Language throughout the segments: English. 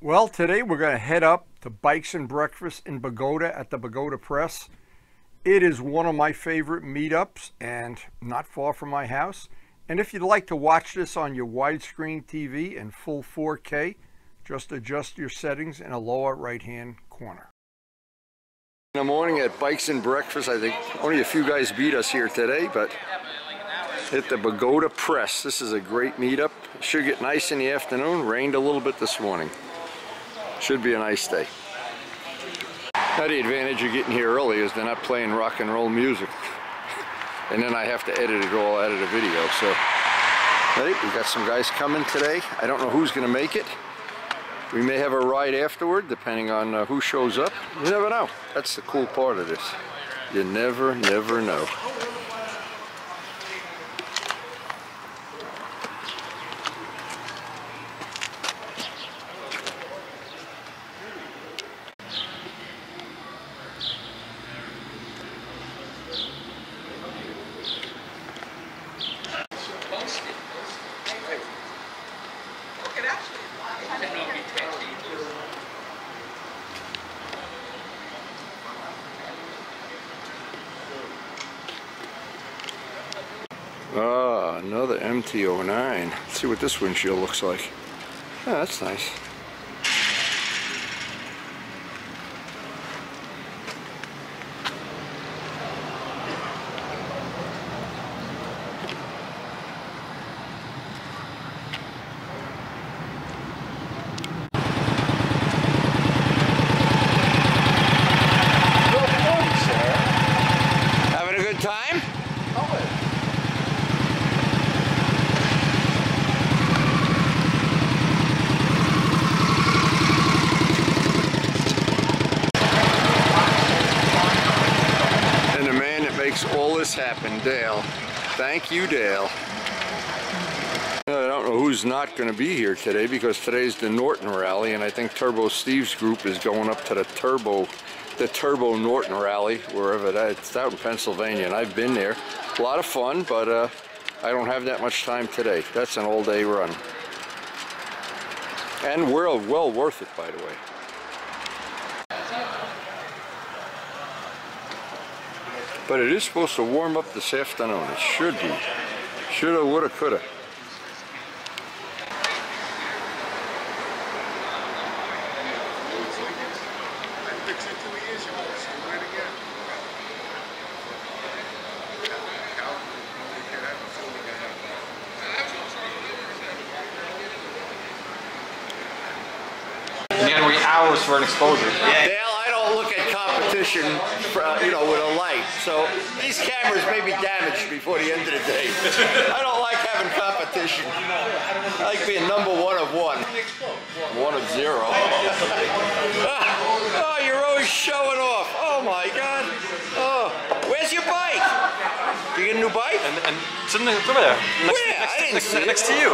Well, today we're going to head up to Bikes and Breakfast in Bogota at the Bogota Press. It is one of my favorite meetups and not far from my house. And if you'd like to watch this on your widescreen TV in full 4K, just adjust your settings in the lower right hand corner. In the morning at Bikes and Breakfast, I think only a few guys beat us here today, but at the Bogota Press. This is a great meetup. Should get nice in the afternoon. Rained a little bit this morning. Should be a nice day. Now the advantage of getting here early is they're not playing rock and roll music. And then I have to edit it all out of the video. So, hey, we got some guys coming today. I don't know who's gonna make it. We may have a ride afterward, depending on uh, who shows up. You never know. That's the cool part of this. You never, never know. the 09. Let's see what this windshield looks like. Ah, that's nice. Thank you, Dale. I don't know who's not going to be here today because today's the Norton Rally, and I think Turbo Steve's group is going up to the Turbo, the Turbo Norton Rally, wherever that. It's out in Pennsylvania, and I've been there. A lot of fun, but uh, I don't have that much time today. That's an all-day run, and well, well worth it, by the way. But it is supposed to warm up this afternoon. It should be. Shoulda, woulda, coulda. And you gotta hours for an exposure. Dale, I don't look uh, you know, with a light. So these cameras may be damaged before the end of the day. I don't like having competition. I like being number one of one. One of zero. oh, you're always showing off. Oh my God. Oh, where's your bike? You get a new bike? And, and it's, in the, it's over there. Next, Where? Next, I didn't next, see it. next to you.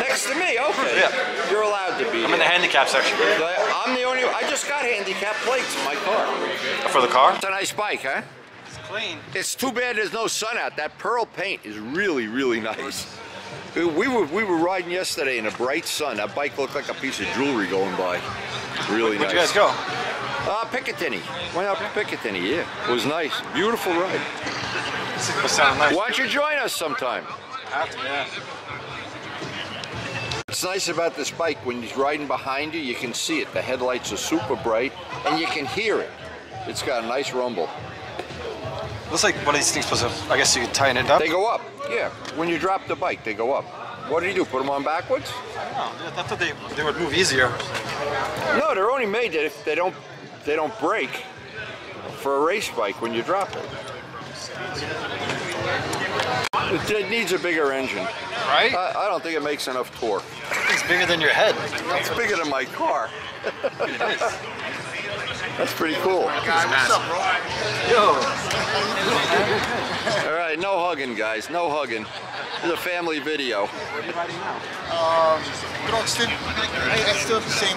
Next to me. Okay. Yeah. You're allowed to be. I'm in the there. handicap section. I'm the only. I just got handicap plates in my car. For the car? It's a nice bike, huh? It's clean. It's too bad there's no sun out. That pearl paint is really, really nice. We were we were riding yesterday in a bright sun. That bike looked like a piece of jewelry going by. Really Where'd nice. you guys go? Uh, Picatinny. Went out to Picatinny. Yeah, it was nice. Beautiful ride. Nice. Why don't you join us sometime? Have to, yeah. What's nice about this bike, when he's riding behind you, you can see it. The headlights are super bright, and you can hear it. It's got a nice rumble. Looks like one of these things supposed to, I guess you could tighten it up. They go up. Yeah. When you drop the bike, they go up. What do you do? Put them on backwards? Oh, yeah, I thought they, they would move easier. No, they're only made that if they don't they don't break for a race bike when you drop it. It, it needs a bigger engine. Right? I, I don't think it makes enough torque. it's bigger than your head. It's bigger than my car. That's pretty cool. Yo. All right, no hugging, guys. No hugging. This is a family video. Um, Broxton, I, I still have the same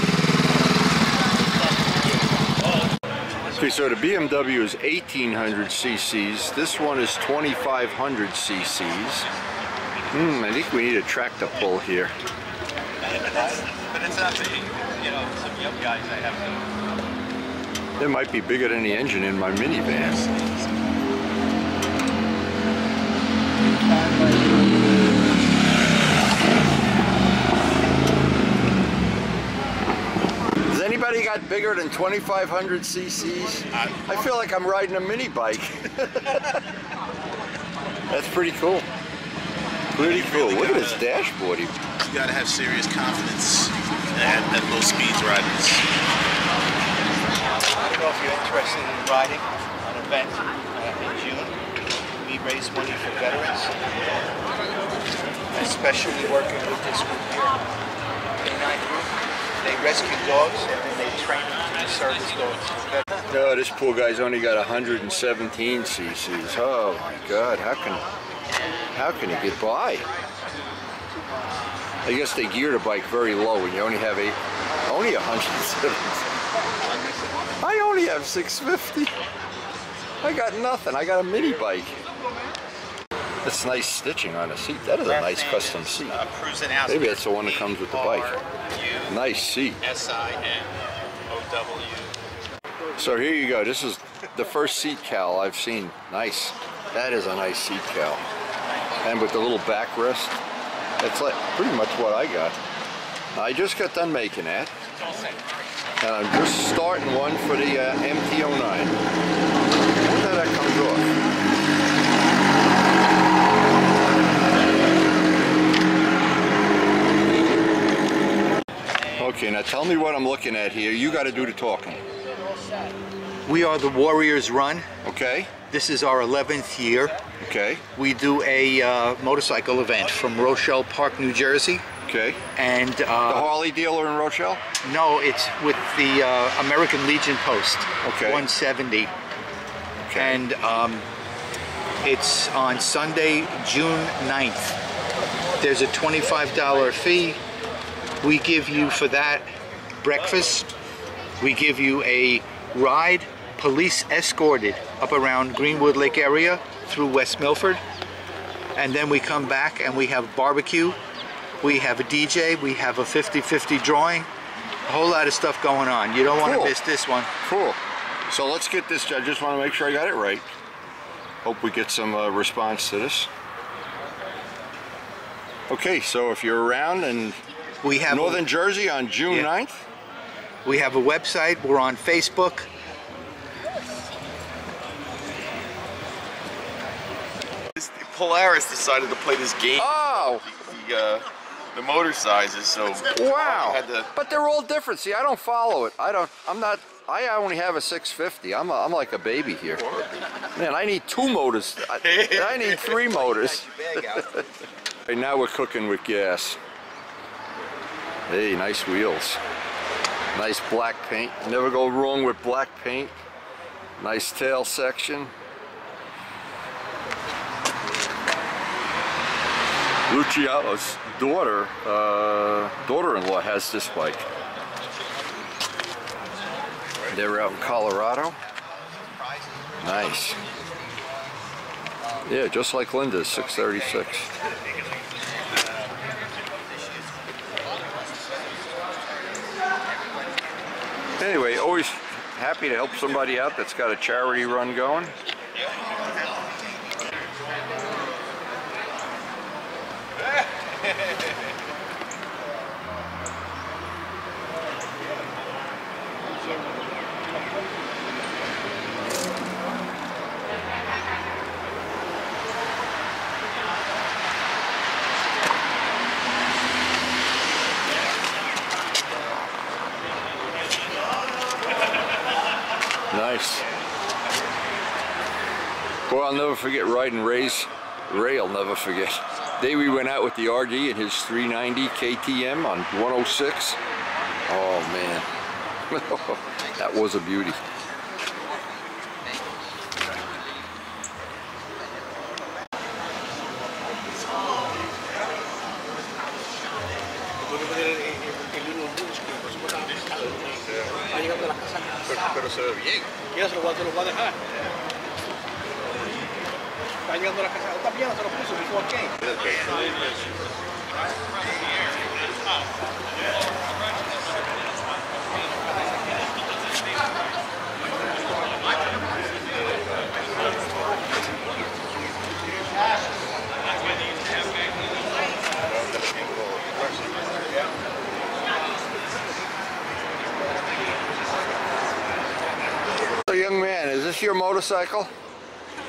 Okay, so the BMW is 1800 cc's. This one is 2500 cc's. Hmm, I think we need a tractor pull here. But it's not the, you know, some young guys I have It might be bigger than the engine in my minivan. Has anybody got bigger than 2500 cc's? I feel like I'm riding a mini bike. That's pretty cool. Pretty cool. Look at his dashboard. He- You gotta have serious confidence at, at low speeds riding this. I don't know if you're interested in riding an event uh, in June. We raise money for veterans, especially working with this group here, K9 group. They rescue dogs and then they train them to be service dogs. No, this poor guy's only got 117 cc's. Oh my God, how can, how can he get by? I guess they gear the bike very low and you only have eight, only 170. I only have 650. I got nothing. I got a mini bike. That's nice stitching on the seat. That is a nice custom seat. Uh, cruising out. Maybe that's the one that comes with the bike. Nice seat. S-I-N-O-W. So here you go. This is the first seat cowl I've seen. Nice. That is a nice seat cowl. And with the little backrest, that's like pretty much what I got. I just got done making that. And I'm just starting one for the uh, MT-09. Wonder how that comes off. Okay, now tell me what I'm looking at here. You got to do the talking. We are the Warriors Run. Okay? This is our 11th year. Okay? We do a uh, motorcycle event from Rochelle Park, New Jersey. Okay? And The uh, Harley dealer in Rochelle? no, it's with the uh, American Legion Post Okay. 170. Okay. And um, it's on Sunday, June 9th. There's a $25 fee. We give you for that breakfast. We give you a ride, police escorted up around Greenwood Lake area through West Milford. And then we come back and we have barbecue. We have a DJ. We have a 50-50 drawing. A whole lot of stuff going on. You don't want to miss this one. Cool. So let's get this. I just want to make sure I got it right. Hope we get some uh, response to this. Okay, so if you're around in We have a- Northern Jersey on June Yeah. 9th, We have a website. We're on Facebook. This- Polaris decided to play this game. Oh, The, uh, the motor sizes, so wow. Had to. But they're all different. See, I don't follow it. I don't, I'm not, I only have a 650. I'm, a, I'm like a baby here. Man, I need two motors. I, I need three motors. Right now we're cooking with gas. Hey, nice wheels. Nice black paint. Never go wrong with black paint. Nice tail section. Luciano's daughter, uh, daughter-in-law has this bike. They were out in Colorado. Nice. Yeah, just like Linda's, 636. Anyway, always happy to help somebody out that's got a charity run going. Nice. Well, I'll never forget riding Ray's. Ray will never forget. Day we went out with the RD and his 390 KTM on 106. Oh man. that was a beauty. Pero se ve bien. Ya se lo va, se lo va a dejar. La casa. Bien, se lo puso. So young man, is this your motorcycle?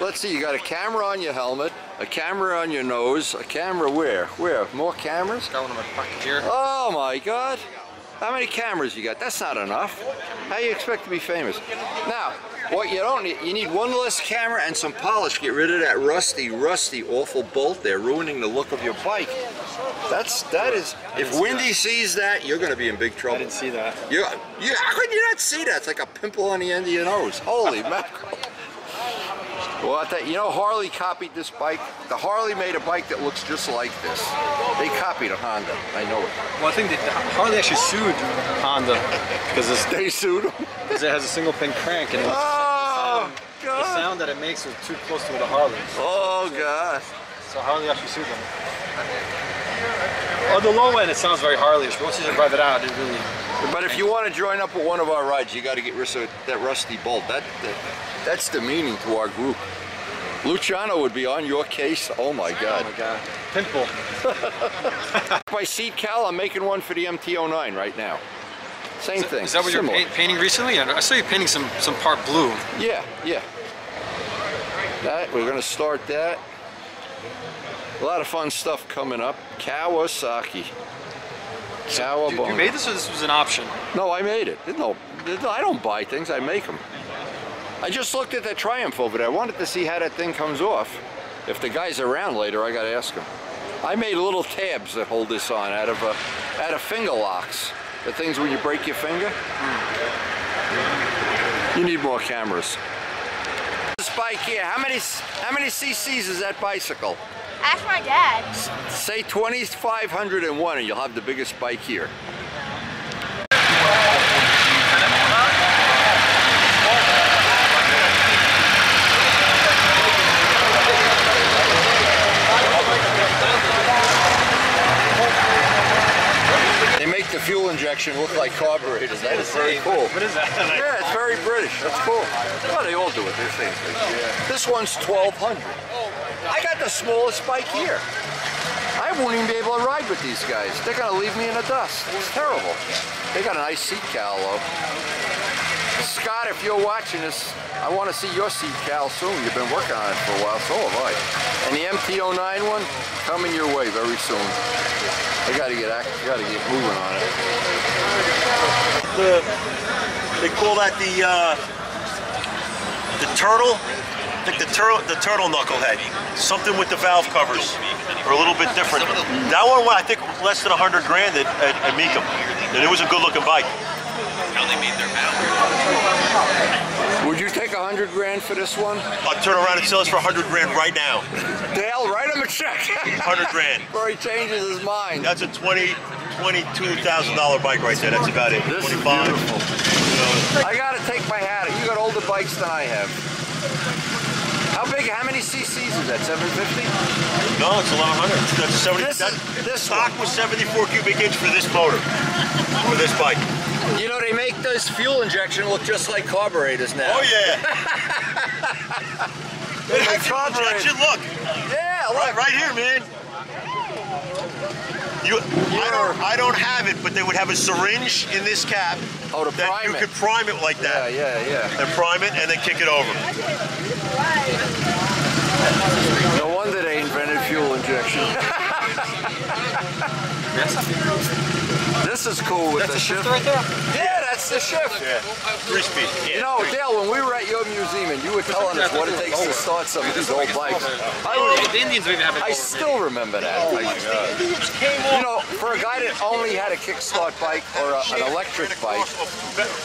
Let's see, you got a camera on your helmet, a camera on your nose, a camera where? Where? More cameras? Got one in my pocket here. Oh my God. How many cameras you got? That's not enough. How you expect to be famous? Now, what you don't need, you need one less camera and some polish. Get rid of that rusty, rusty, awful bolt there, ruining the look of your bike. That's, that is, if Wendy sees that, you're gonna be in big trouble. I didn't see that. You, you, how could you not see that? It's like a pimple on the end of your nose. Holy mackerel. Well, you, you know, Harley copied this bike. The Harley made a bike that looks just like this. They copied a Honda. I know it. Well, I think that Harley actually sued Honda because this- They sued them. because it has a single pin crank and Oh, the God. sound that it makes is too close to the Harley. Oh, God. So Harley actually sued them. On the low end, it sounds very Harley-ish, but once you drive it out, it really. But if you want to join up with one of our rides, you got to get rid of that rusty bolt. That, that That's demeaning to our group. Luciano would be on your case. Oh, my God. Oh my god. Pimple. My seat cowl, I'm making one for the MT-09 right now. Same thing. Is that what similar. you're paint, painting recently? I saw you painting some some part blue. Yeah, yeah. That we're gonna start that. A lot of fun stuff coming up. Kawasaki. Kawabunga. You, you made this or this was an option? No, I made it. No, I don't buy things. I make them. I just looked at that Triumph over there. I wanted to see how that thing comes off. If the guy's around later, I gotta ask him. I made little tabs that hold this on out of uh, out of finger locks. The things when you break your finger. You need more cameras. This bike here, how many how many cc's is that bicycle? Ask my dad. Say 2501 and you'll have the biggest bike here. They make the fuel injection look like carburetors. That is very cool. What is that? Yeah, it's very British. That's cool. Well, they all do it. They're same thing. This one's 1200. I got the smallest bike here. I won't even be able to ride with these guys. They're gonna leave me in the dust. It's terrible. They got a nice seat cowl though. Scott, if you're watching this, I want to see your seat cowl soon. You've been working on it for a while, so have I. And the MT-09 one, coming your way very soon. They gotta get act, gotta get moving on it. the they call that the uh, the turtle. I think the turtle the turtle knucklehead. Something with the valve covers are a little bit different. That one I think less than a hundred grand at, at, at Mecum. and it was a good looking bike. Would you take a hundred grand for this one? I'll turn around and sell this for a hundred grand right now. Dale, write him a check. Hundred grand. Before he changes his mind. That's a twenty twenty-two thousand dollar bike right there. That's about it. This is beautiful. I gotta take my hat. You got older bikes than I have. How big? How many CCs is that? 750? No, it's eleven hundred. That's seventy. This that, is- this stock one. was seventy-four cubic inch for this motor. For this bike. You know they make those fuel injection look just like carburetors now. Oh yeah. They Hey, make carburetors. look. Yeah, look. Right, right here, man. You, I don't, I don't have it, but they would have a syringe in this cap Oh, to that prime you it. could prime it like that. Yeah, yeah, yeah. and prime it, and then kick it over. No wonder they invented fuel injection. This is cool with That's the shift. right there? Yeah, that's the shift. Yeah, three speed. You know, Dale, when we were at your museum and you were telling us what it takes to start some of these old bikes, I, was, the Indians have it. I still remember that. Oh my God. For a guy that only had a kickstart bike or a, an electric bike,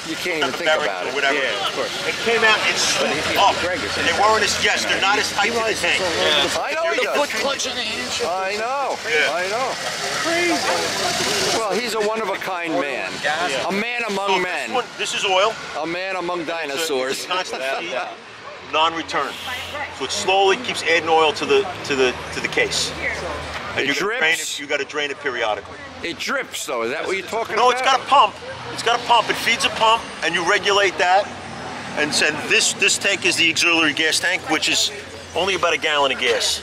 you can't even think about it. Yeah, of course. It came out and swooped up. And they weren't as, yes, they're not as tight to the tank. I know he does. clutch in the handshake. I know. I know. Crazy. Well, he's a one of a kind man. A man among men. This is oil. A man among dinosaurs. It's a constant feed, non-return. So it slowly keeps adding oil to the to the to the case. And It you gotta drain drips. it. You got to drain it periodically. It drips though. Is that what you're talking No, about? it's got a pump. It's got a pump. It feeds a pump, and you regulate that. And so this this tank is the auxiliary gas tank, which is only about a gallon of gas.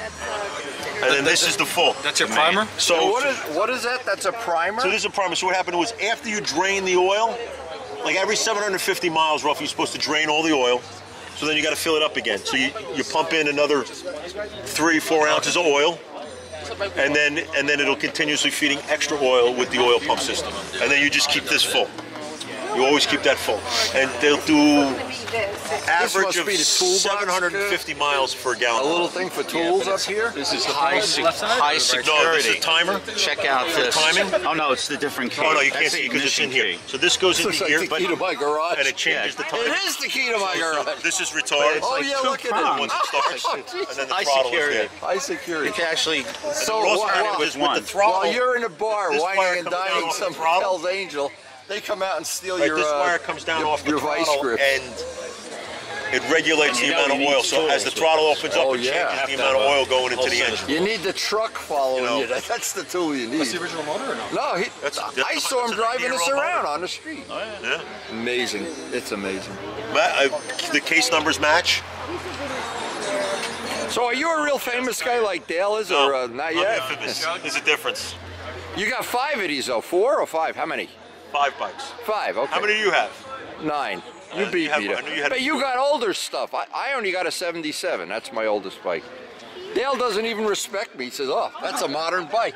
And then this is the full. That's your primer? So So what is what is that? That's a primer. So this is a primer. So what happened was after you drain the oil, like every 750 miles roughly, you're supposed to drain all the oil. So then you got to fill it up again. So you, you pump in another three, four ounces of oil, and then and then it'll continuously feeding extra oil with the oil pump system. And then you just keep this full. You always keep that full. And they'll do average of be the toolbox, 750 miles per gallon. a gallon. little thing for tools up here. This is high, sec- high No, this security. is timer. Check out this. timing? Oh no, it's the different key. Oh no, you can't That's see the because it's in ignition here. key. So this goes Looks into here, the but key to my garage. and it changes the time. It is the key to my garage. This is retard. Oh yeah, look at prongs. it. Once it starts, Oh, and then the High throttle security. is there. High security. You can actually. So The while, alternative with one. the throttle. while you're in a bar This whining and comes dining some. Hell's Angel, they come out and steal Right, your this uh, wire comes down your, off the your vice throttle grip. and it regulates And the amount of oil. So as the tools. throttle opens up, Oh, it yeah. changes the amount of oil going into the engine. You need the truck following You know. you. That's the tool you need. That's the original motor or no? No, he, That's- I saw him that's a driving this around motor. on the street. Yeah. Amazing. It's amazing. Ma- uh, the case numbers match. So are you a real famous guy like Dale is, or uh, not I'm yet? infamous. There's a difference. You got five of these though. Four or five? How many? Five bikes. Five. Okay. How many do you have? Nine. You Uh, beat you had- me. I you But you got older stuff. I, I only got a 77. That's my oldest bike. Dale doesn't even respect me. He says, "Oh, that's a modern bike."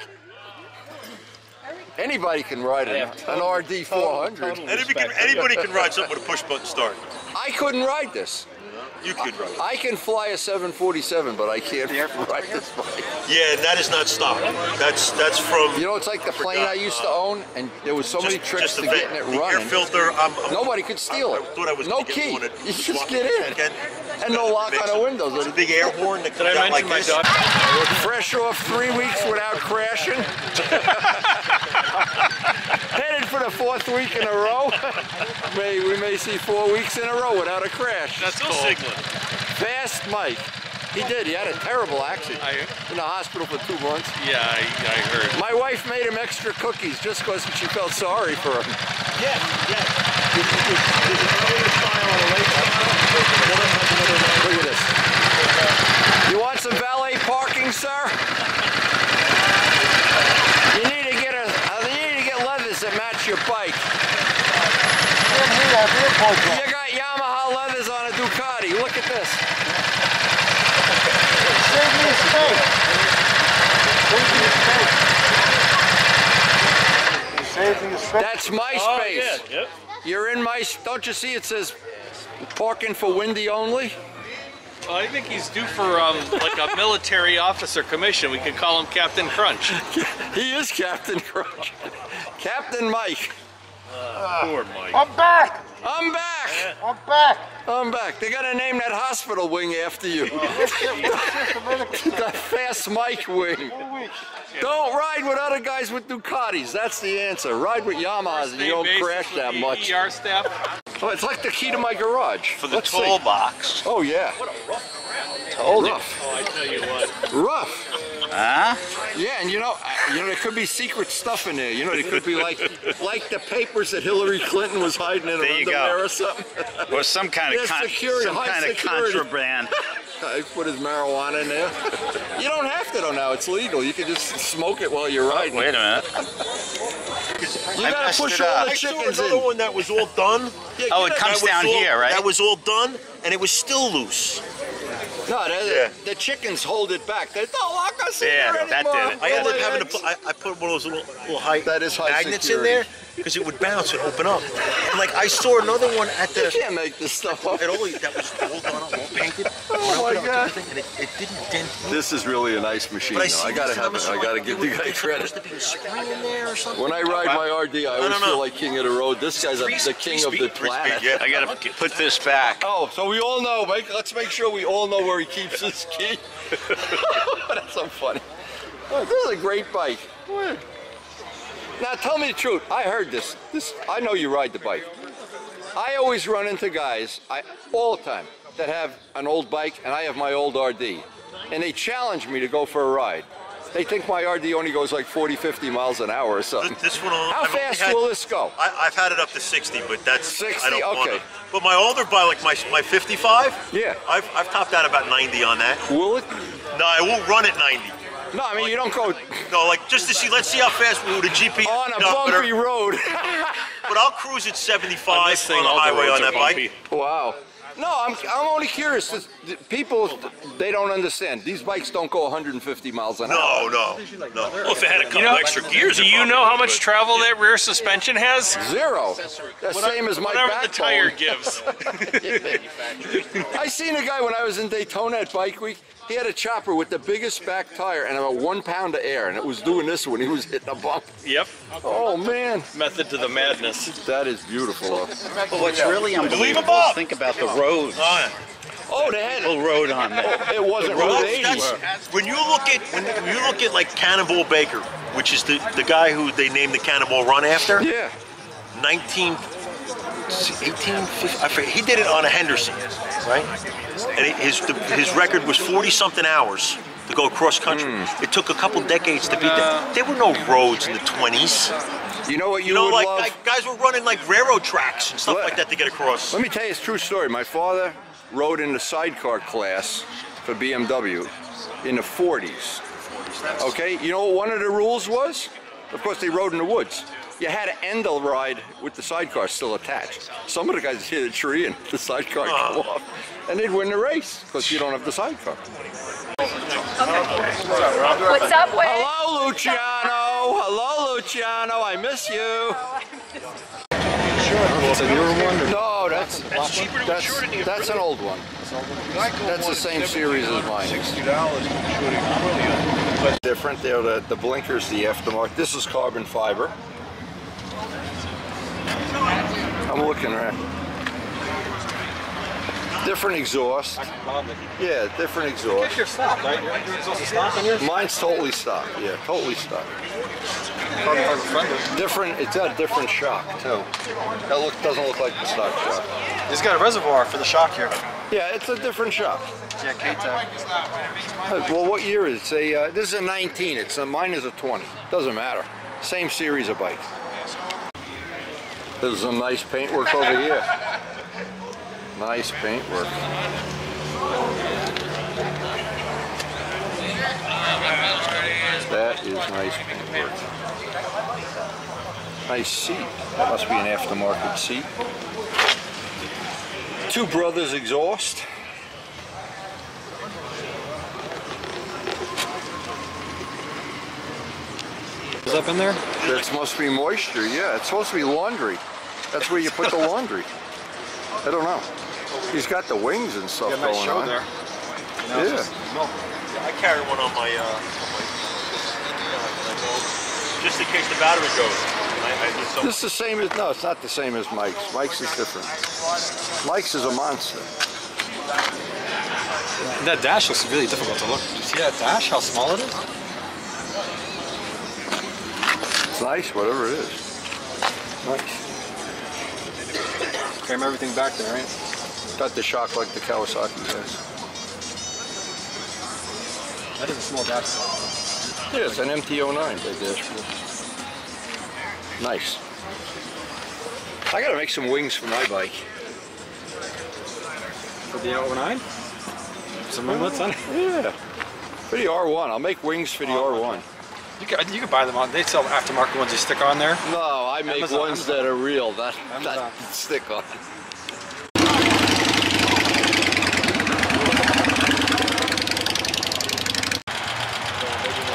Anybody can ride an, an RD 400. Anybody can, anybody can ride something with a push button start. I couldn't ride this. You could ride. I can fly a 747, but I can't ride this bike. Yeah, and that is not stock. That's that's from. You know, it's like the plane I used to uh, own, and there was so many tricks to getting it the running. air filter. I'm, I'm, Nobody could steal I, it. I thought I was no gonna get key. one You just get in. Again, And no lock on the windows. It's a big air horn that comes Did I out like mention my this. dog? Fresh off three weeks without crashing. Headed for the fourth week in a row. may we may see four weeks in a row without a crash. That's cool. Fast Mike. He did. He had a terrible accident. I- in the hospital for two months. Yeah, I, I heard. My wife made him extra cookies just because she felt sorry for him. Yes, yes. Look at this. You want some valet parking, sir? You need to get a. uh, You need to get leathers that match your bike. You got Yamaha leathers on a Ducati. Look at this. That's my space. Yep. You're in my. Don't you see? It says parking for windy only. Well, I think he's due for um, like a military officer commission. We could call him Captain Crunch. He is Captain Crunch. Captain Mike. Poor Mike. I'm back! I'm back. I'm back! I'm back. They gotta name that hospital wing after you. the Fast Mike wing. Don't ride with other guys with Ducatis. That's the answer. Ride with Yamahas and you don't crash that much. ER staff. Oh, it's like the key to my garage. For the Let's see. toolbox. Oh yeah. Told you. Rough. Oh, I tell you what. Rough. Huh? Yeah, and you know, uh, you know, there could be secret stuff in there. You know, there could be like, like the papers that Hillary Clinton was hiding in her There you underwear or something. Or some kind of con- security, some high kind of contraband. I put his marijuana in there. You don't have to though now. It's legal. You can just smoke it while you're riding. Wait a minute. You gotta push it all up. the I saw chickens another in. one that was all done. Yeah, Oh, it comes down all- here, right? That was all done, and it was still loose. No, the, Yeah. the chickens hold it back. They don't lock us in Yeah, there that did it. I ended up having to put, I, I put one of those little, little high That is high magnets security. in there, because it would bounce and open up. And like I saw another one at the. You can't make this stuff up. It only that was all done up, all painted. Oh my God. And it, it didn't dent. This is really a nice machine. But I though. see I gotta have it. I gotta give the guy There's credit. supposed to a spring in there or something. When I ride my RD, I always no, no. feel like king of the road. This guy's a, the king three of the speed, speed, planet. yeah. I gotta put this back. Oh, so we all know, Mike. Let's make sure we all know where he keeps his key. That's so funny. Oh, this is a great bike. Now tell me the truth. I heard this. This I know you ride the bike. I always run into guys, I all the time, that have an old bike, and I have my old RD, and they challenge me to go for a ride. They think my RD only goes like 40, 50 miles an hour or something. This one. How I've fast had- will this go? I, I've had it up to 60, but that's 60? I don't Okay. wanna. But my older bike, like my my 55. Yeah. I've I've topped out about 90 on that. Will it? No, I won't run at 90. No, I mean you don't go No, like just to see. Let's see how fast we with a GP. on a No, but- bumpy road. But I'll cruise at 75 On on, this thing, the all the highway on are that bike. Wow. No, I'm, I'm only curious. This- the People, they don't understand. These bikes don't go 150 miles an hour. No, no, no. Well, if it had a couple You know, extra gears, do you know how much but- travel that rear suspension has? Zero. The same as my Whatever the tire gives. I seen a guy when I was in Daytona at Bike Week. He had a chopper with the biggest back tire and about one pound of air, and it was doing this when he was hitting a bump. Yep. Oh man, Method to the madness. that is beautiful. though. But what's really unbelievable, Bob. think about the roads. Oh, yeah. Oh, they had Full road on that. Oh, it wasn't Roads, Route 80. that's- when you look at when, when you look at like Cannonball Baker, which is the the guy who they named the Cannonball Run after, Yeah. 19, 18, I forget, he did it on a Henderson, right? And it- his the, his record was 40 something hours to go cross country. Hmm. It took a couple decades to beat that. There were no roads in the 20s. You know what you, You know, would like, love? like guys were running like railroad tracks and stuff Let- like that to get across. Let me tell you a true story. My father rode in the sidecar class for BMW in the 40s. Okay, you know what one of the rules was? Of course, they rode in the woods. You had to end the ride with the sidecar still attached. Some of the guys hit a tree and the sidecar Oh. come off, and they'd win the race because you don't have the sidecar. What's up, Wade? Hello, Luciano. Hello, Luciano. I miss you. No, that's that's that's an old one. That's the same series as mine. But different there. The, the blinkers, the aftermarket. This is carbon fiber. I'm looking right. different exhaust. Yeah, different exhaust. Your stock, right? Your exhaust is stock on yours? Mine's totally stock. Yeah, totally stock. Carbon fiber friendly. Different. It's got a different shock too. That look doesn't look like the stock shock. It's got a reservoir for the shock here. Yeah, it's a different shock. Yeah, K-Tech. Well, what year is it? Say, uh, this is a 19. It's a, mine is a 20. Doesn't matter. Same series of bikes. There's some nice paintwork over here. Nice paintwork. That is nice paintwork. Nice seat. That must be an aftermarket seat. Two Brothers exhaust. Is up in there? That must be moisture, yeah. It's supposed to be laundry. That's where you put the laundry. I don't know. He's got the wings and stuff Yeah, nice going show on. there. Yeah. I carry one on my, uh, on my just in case the battery goes. I, I. This is the same as, no, it's not the same as Mike's. Mike's is different. Mike's is a monster. That dash looks really difficult to look. Do you see that dash? How small it is? It's nice, whatever it is. Nice. Cram everything back there, right? Got the shock like the Kawasaki has. That is a small dash. Yeah, it's an MT-09, that dashboard. Nice. I gotta make some wings for my bike. For the 09? Some winglets on it? Yeah. For the R1, I'll make wings for the R1. You can, you can buy them on. They sell aftermarket ones you stick on there. No, I make Amazon, ones Amazon. that are real, That, Amazon. not stick on.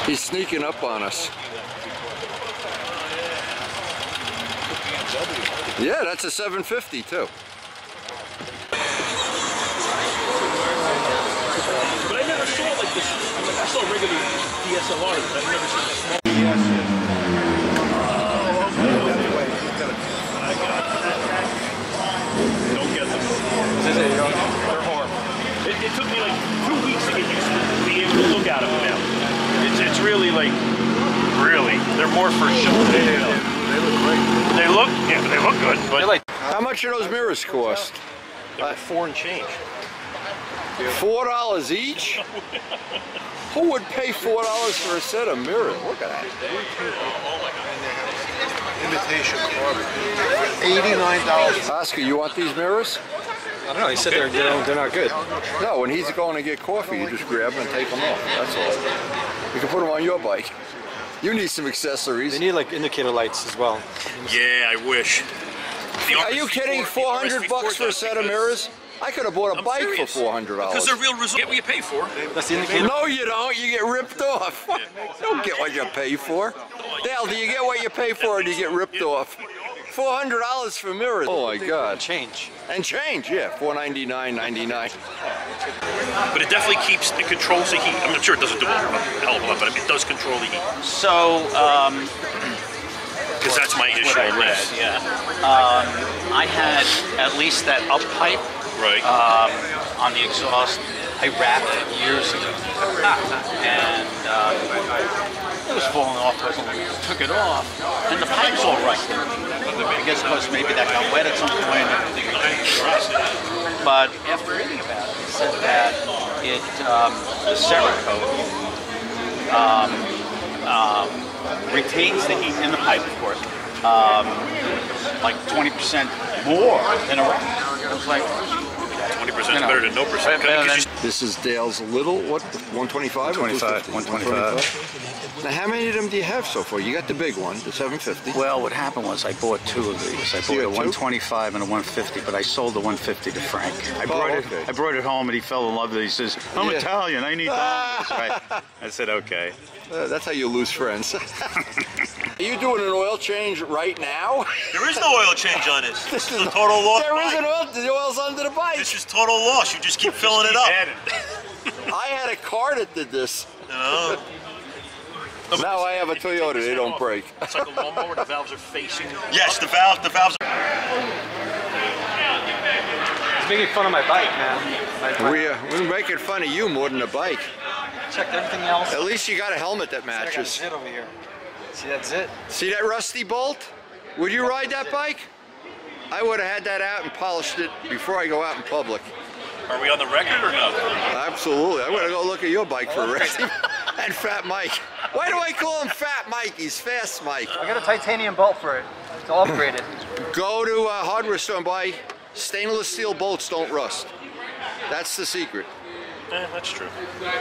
He's sneaking up on us. Yeah, that's a 750 too. But I never saw like this. I, I saw regular DSLRs, I've never seen a small. Don't get them. They're horrible. It, it took me like two weeks to get used to being able to look at them now. It's, it's really like, really, they're more for show than anything else. They look great. They look, yeah, they look good, but like How much do those mirrors cost? they're four and change. Four dollars each? Who would pay four dollars for a set of mirrors? Look at that. Imitation carbon. Eighty-nine dollars. Oscar, you want these mirrors? I don't know. He said they're, they're, they're not good. No, when he's going to get coffee, you just grab them and take them off. That's all. You can put them on your bike. You need some accessories. They need like indicator lights as well. Yeah, I wish. Are you kidding? 400 bucks for a set of mirrors? I could have bought a I'm bike serious. for $400. Because they're real results. Get what you pay for. That's the indicator. No, you don't. You get ripped off. You don't get what you pay for. Dale, do you get what you pay for or do you get ripped off? $400 for mirrors. Oh my God. Change. And change, yeah. $499.99. But it definitely keeps, it controls the heat. I'm not sure it doesn't do a hell of a lot, but it does control the heat. So, um, Because that's my issue what I read, yeah. Um, I had at least that up pipe Right. um, on the exhaust. I wrapped it years ago, and um, it was falling off. I took it off, and the pipe's all right. I guess because maybe that got wet at some point. But after reading about it, it said that it um, the Cerakote um, um, retains the heat in the pipe, of course, um, like 20% more than a wrap. I was like, 20% you know, better than no percent. better Because than- This is Dale's little, what, 125? 125, 125. Now, how many of them do you have so far? You got the big one, the 750. Well, what happened was I bought two of these. I bought a 125 and a 150, but I sold the 150 to Frank. I brought okay. it. I brought it home, and he fell in love with it. He says, "I'm Yeah. Italian. I need dollars." right. I said, "Okay." Uh, that's how you lose friends. Are you doing an oil change right now? there is no oil change on this. This is a total loss. There is an oil, the oil's under the bike. This is total loss. You just keep filling it up. I had a car that did this. You know? Now I have a Toyota, they don't break. It's like a lawnmower. The valves are facing. Yes, the valve. The valves. Are... He's making fun of my bike, man. My, my, We, uh, we're making fun of you more than the bike. checked everything else. At least you got a helmet that I got a matches. zit over here. See that zit? See that rusty bolt? Would you ride that bike? I would have had that out and polished it before I go out in public. Are we on the record or no? Absolutely. I'm gonna go look at your bike for a rest. and Fat Mike. Why do I call him Fat Mike? He's Fast Mike. I got a titanium bolt for it. It's all upgraded. Go to a hardware store and buy stainless steel bolts don't rust. That's the secret. Eh, that's true.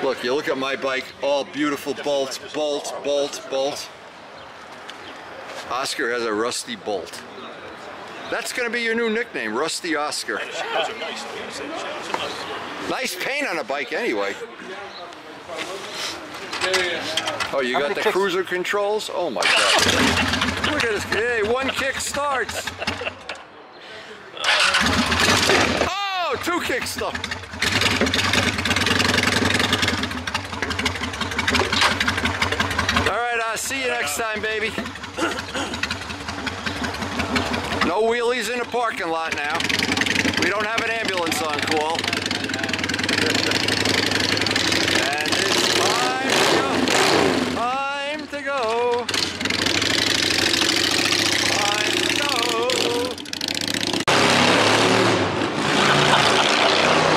Look, you look at my bike, all beautiful bolts, bolt, bolt, bolt. Oscar has a rusty bolt. That's gonna be your new nickname, Rusty Oscar. Nice. Those are nice. Nice paint on a bike anyway. Oh, you got the cruiser controls? Oh my god. Look at this. Hey, one kick starts. Oh, two kick start. All right, I'll see you next time, baby. No wheelies in the parking lot now. We don't have an ambulance on call. And it's time to go. Time to go. Time to go.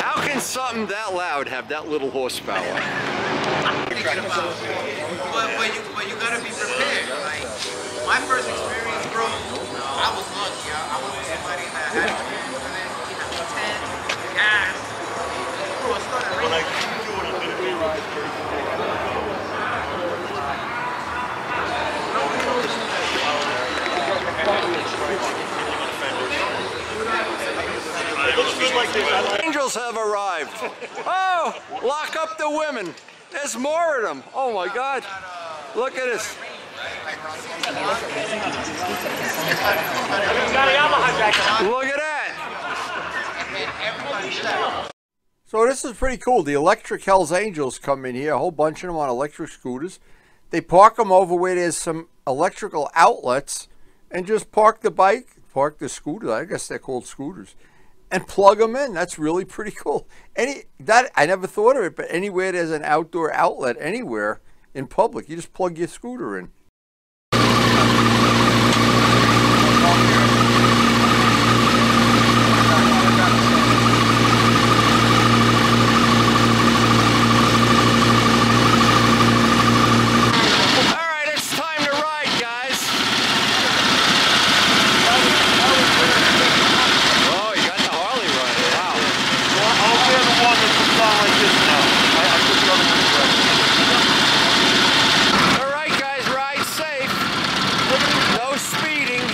How can something that loud have that little horsepower? But, but, you, but you gotta be prepared. Like, my first experience, bro, I was lucky. I, I was with somebody that had experience with it. He had 10 gas. Bro, I started racing. Angels have arrived. Oh, lock up the women. More of them. Oh my God. Look at this. Look at that. So this is pretty cool. The electric Hells Angels come in here, a whole bunch of them on electric scooters. They park them over where there's some electrical outlets and just park the bike, park the scooter. I guess they're called scooters, and plug them in. That's really pretty cool. Any that I never thought of it, but anywhere there's an outdoor outlet anywhere in public, you just plug your scooter in. All right, it's time to ride, guys. Oh, you got the Harley running. Wow. I'll wear the one that comes on like this now. I, I put the other one in the All right, guys, ride safe. No speeding.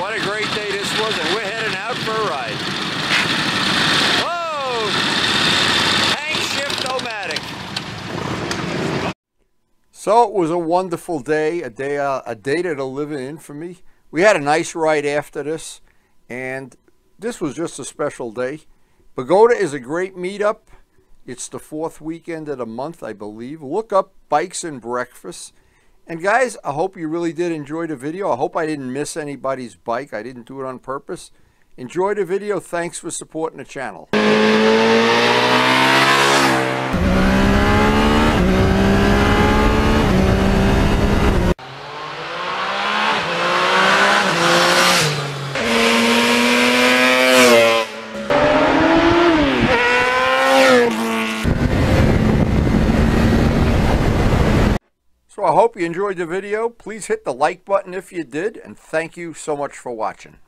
What a great day this was, and we're heading out for a ride. Whoa! Hank Shift Nomadic. So it was a wonderful day, a day, uh, a day that'll live in for me. We had a nice ride after this, and this was just a special day. Bogota is a great meetup. It's the fourth weekend of the month, I believe. Look up Bikes and Breakfast. And guys, I hope you really did enjoy the video. I hope I didn't miss anybody's bike. I didn't do it on purpose. Enjoy the video. Thanks for supporting the channel. I hope you enjoyed the video. Please hit the like button if you did, and thank you so much for watching.